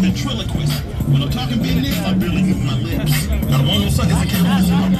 Ventriloquist. When I'm talking business, I really move my lips. I don't those suckers that can't listen.